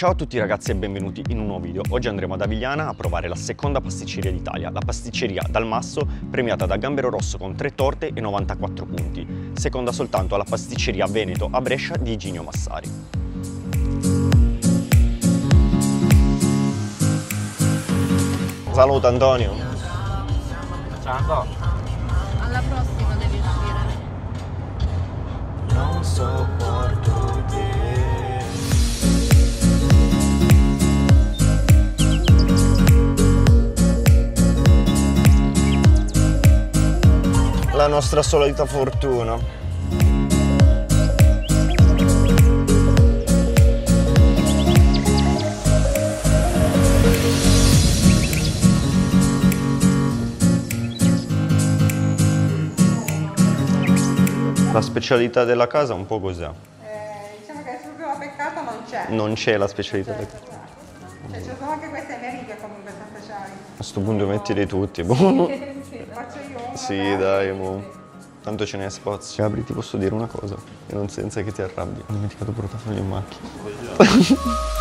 Ciao a tutti ragazzi e benvenuti in un nuovo video. Oggi andremo ad Avigliana a provare la seconda pasticceria d'Italia, la pasticceria Dal Masso, premiata da Gambero Rosso con 3 torte e 94 punti, seconda soltanto alla pasticceria Veneto a Brescia di Ginio Massari. Saluto Antonio. Ciao. Alla prossima devi uscire. Non sopporto te. La nostra solita fortuna. La specialità della casa un po' cos'è? Eh, diciamo che sul primo peccato non c'è. Non c'è la specialità della casa. Cioè, ci sono anche queste meringhe comunque sono speciali. A questo punto mettili tutti, boh. Sì, dai. dai, mo. Tanto ce n'è spazio. Gabri, ti posso dire una cosa? E non senza che ti arrabbi. Ho dimenticato il portafoglio in macchina.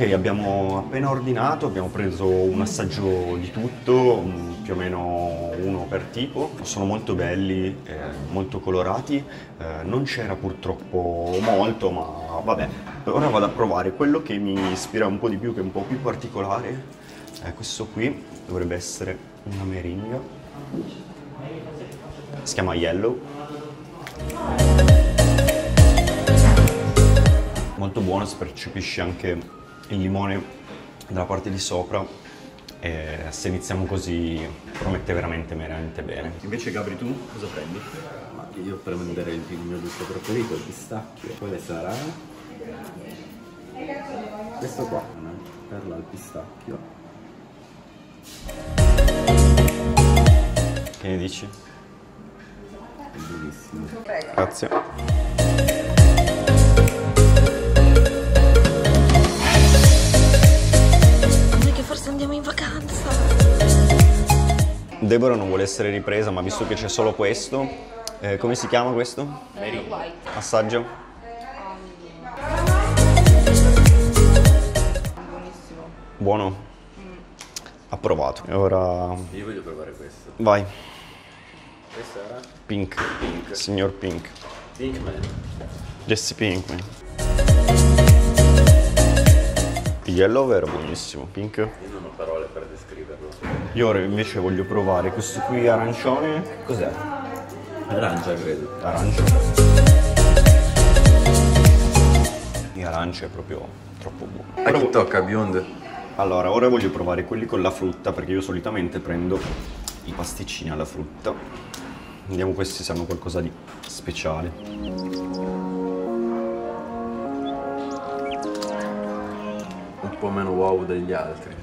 Ok, abbiamo appena ordinato, abbiamo preso un assaggio di tutto, mm, più o meno uno per tipo. Sono molto belli, eh, molto colorati, eh, non c'era purtroppo molto, ma vabbè. Ora vado a provare quello che mi ispira un po' di più, che è un po' più particolare. È questo qui, dovrebbe essere una meringa. Si chiama Yellow. molto buono, si percepisce anche il limone dalla parte di sopra e se iniziamo così promette veramente veramente bene. Invece Gabri tu cosa prendi? Ma io prenderei il mio gusto preferito, il pistacchio. Quale sarà? Questo qua, una perla al pistacchio. Che ne dici? È buonissimo. Prego. Grazie. Deborah non vuole essere ripresa ma visto che c'è solo questo, eh, come si chiama questo? Assaggio? Buono? Approvato. E ora Io voglio provare questo. vai. Questo era? Pink. Signor Pink. Pinkman. Jesse Pinkman. Yellow era buonissimo. Pink. Io non ho parole per descriverlo. Io ora invece voglio provare questo qui arancione. Cos'è? Arancia, credo. Arancia. Il arancia è proprio troppo buono. A chi tocca, Beyond? Allora, ora voglio provare quelli con la frutta perché io solitamente prendo i pasticcini alla frutta. Vediamo questi se hanno qualcosa di speciale. Po' meno wow degli altri.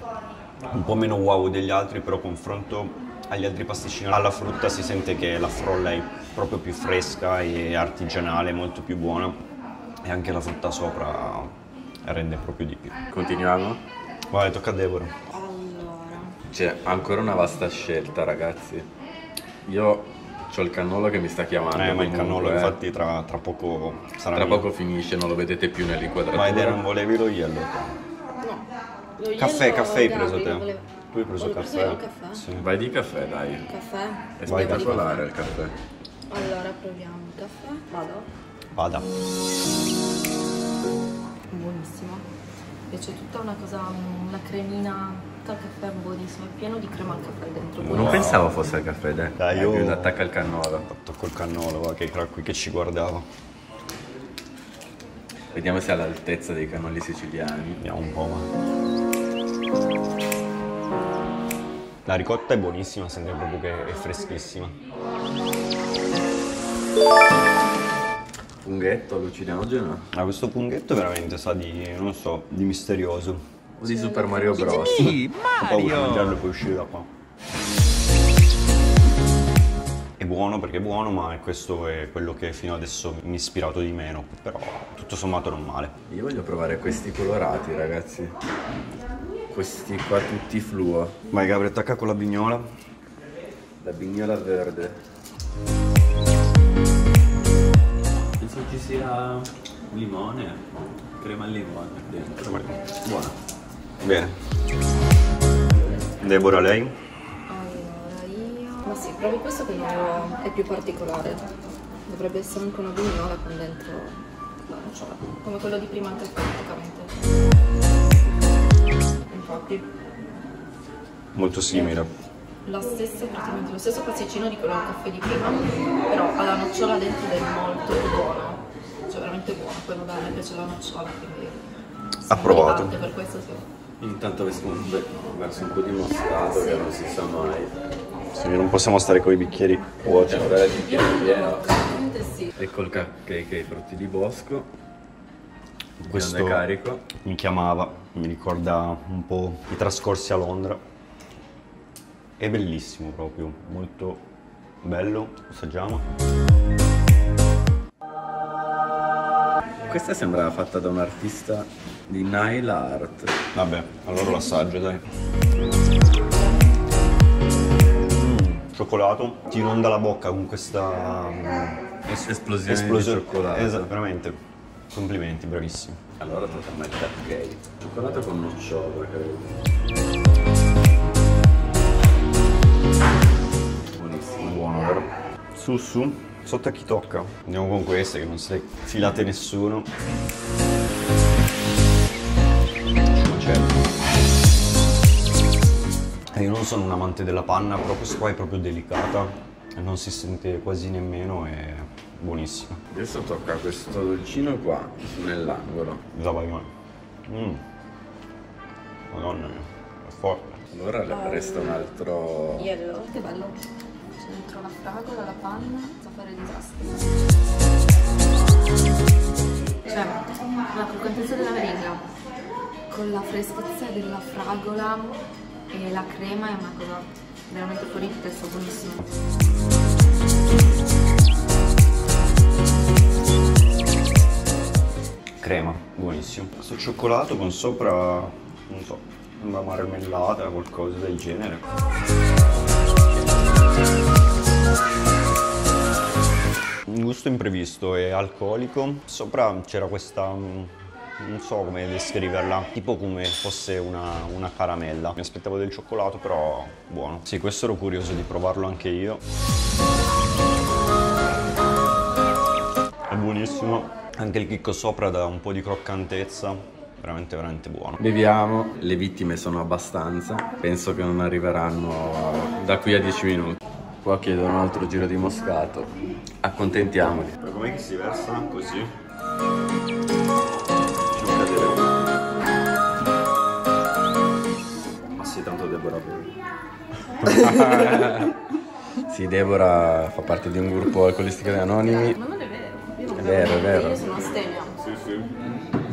Un po' meno wow degli altri, però confronto agli altri pasticcini alla frutta si sente che la frolla è proprio più fresca e artigianale, molto più buona e anche la frutta sopra rende proprio di più. Continuiamo? Vai, tocca a Deborah. Allora. C'è ancora una vasta scelta, ragazzi. Io ho il cannolo che mi sta chiamando. Eh, ma il cannolo eh. infatti tra, tra poco sarà Tra mio. poco finisce, non lo vedete più nell'inquadratura. Vai, Dea, non volevi lo yellow? Lo Caffè, caffè hai preso te? lo voleva- Tu hai preso Ho caffè? preso io caffè? Sì. Vai di caffè, dai. Caffè? È Vai, spettacolare il caffè. Allora proviamo il caffè. Vado. Vada. Buonissimo. E c'è tutta una cosa, una cremina, tutta il caffè buonissimo, è pieno di crema al caffè dentro. Non buonissimo. pensavo fosse il caffè, dai. Dai, io- attacco al cannolo. Tocco il cannolo, va, che era qui che ci guardava. Vediamo se è all'altezza dei cannoli siciliani. Vediamo un po', ma... La ricotta è buonissima, sente proprio che è freschissima. Funghetto allucinogeno. Ma questo funghetto veramente sa di, non so, di misterioso. O di Super Mario Bros. Ho paura di mangiarlo e poi uscire da qua. È buono perché è buono, ma questo è quello che fino adesso mi ha ispirato di meno. Però tutto sommato non male. Io voglio provare questi colorati, ragazzi. questi qua tutti fluo. Vai Gabriele, attacca con la vignola. La bignola verde. Penso ci sia limone, crema al limone dentro. Buona. Bene. Deborah, lei? Ma sì, proprio questo che è più particolare. Dovrebbe essere anche una vignola con dentro la nocciola, come quello di prima anche praticamente. Infatti, Molto simile. la stessa, praticamente lo stesso pasticcino di quello del caffè di prima, però ha la nocciola dentro ed è molto buono. Cioè veramente buono, poi vabbè a me piace la nocciola, quindi... Approvato. Per questo sì. Intanto verso un, verso un po' di moscato che non si sa mai. Sì, non possiamo stare con i bicchieri vuoti. C'è ancora di pieno. Ecco il cupcake ai frutti di bosco. Questo carico. mi chiamava, mi ricorda un po' i trascorsi a Londra. È bellissimo proprio, molto bello. Assaggiamo. Questa sembra fatta da un artista di nail art. Vabbè, allora l'assaggio, dai. Cioccolato, ti inonda la bocca con questa mm, es- Esplosione di cioccolato. Esatto, veramente. Complimenti, bravissimo. Allora tocca a me il cupcake. Cioccolato con nocciola, credo. Buonissimo. Buono, vero? Su, su, sotto a chi tocca. Andiamo con queste che non se le filate nessuno. Io non sono un amante della panna, però questa qua è proprio delicata e non si sente quasi nemmeno, è buonissima. Adesso tocca questo dolcino qua, nell'angolo. Da vai. Mm. Madonna mia, è forte. Allora le resta un altro... Yellow, che bello. C'è dentro la fragola, la panna, sa fare disastri. Cioè, la croccantezza della meringa con la freschezza della fragola e la crema è una cosa veramente fuori di testa, buonissima. Crema, buonissimo. Questo cioccolato con sopra, non so, una marmellata, qualcosa del genere. Un gusto imprevisto e alcolico. Sopra c'era questa, mm, non so come descriverla, tipo come fosse una, una caramella. Mi aspettavo del cioccolato, però buono. Sì, questo ero curioso di provarlo anche io. È buonissimo. Anche il chicco sopra dà un po' di croccantezza. Veramente, veramente buono. Beviamo, le vittime sono abbastanza, penso che non arriveranno da qui a 10 minuti. Qua chiedono un altro giro di moscato, accontentiamoli. Ma com'è che si versa? Così? Sì, Deborah fa parte di un gruppo alcolistico anonimi. Ma non è vero. Io non È vero, è vero. Io sono astemia. Sì, sì.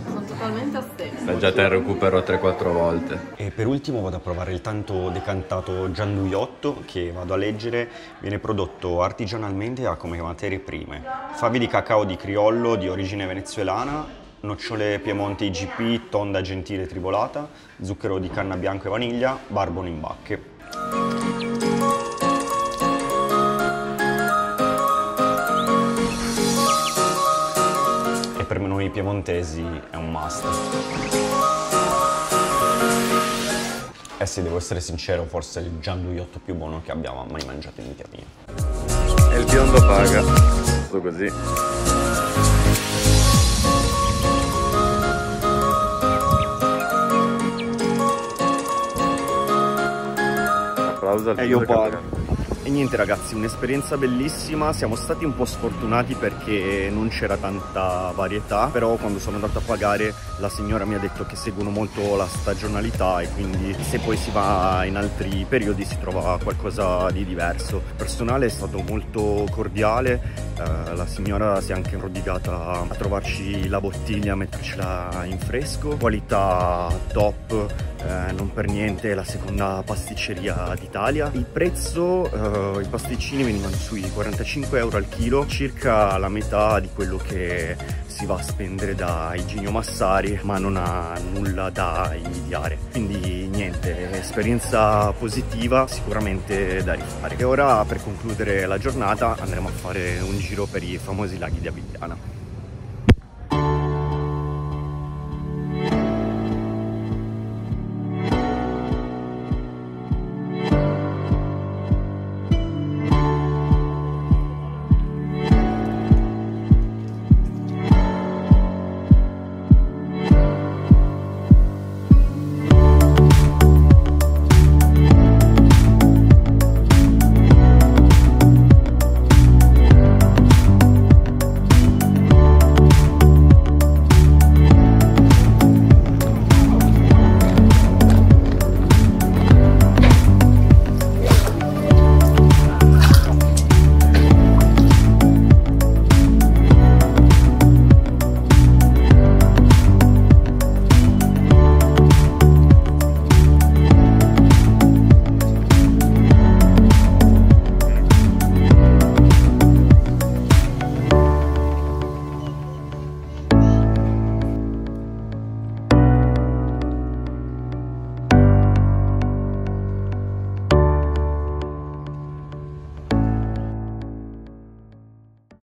Sono totalmente astemia. Assaggiate il recupero 3-4 volte. E per ultimo vado a provare il tanto decantato gianduiotto che vado a leggere, viene prodotto artigianalmente e ha come materie prime favi di cacao di criollo di origine venezuelana, nocciole piemonte IGP, tonda gentile tribolata, zucchero di canna bianco e vaniglia, barbone in bacche. Piemontesi è un must. Eh sì, devo essere sincero, forse è il gianduiotto più buono che abbiamo mai mangiato in vita mia. E il biondo paga. Tutto così. Applauso al E io biondo che pago. E niente ragazzi, un'esperienza bellissima, siamo stati un po' sfortunati perché non c'era tanta varietà, però quando sono andato a pagare la signora mi ha detto che seguono molto la stagionalità e quindi se poi si va in altri periodi si trova qualcosa di diverso. Il personale è stato molto cordiale, eh, la signora si è anche prodigata a trovarci la bottiglia, a mettercela in fresco, qualità top, eh, non per niente la seconda pasticceria d'Italia. Il prezzo, eh, i pasticcini venivano sui 45 euro al chilo, circa la metà di quello che si va a spendere da Iginio Massari ma non ha nulla da invidiare. Quindi niente esperienza positiva sicuramente da rifare. E ora per concludere la giornata andremo a fare un giro per i famosi laghi di Avigliana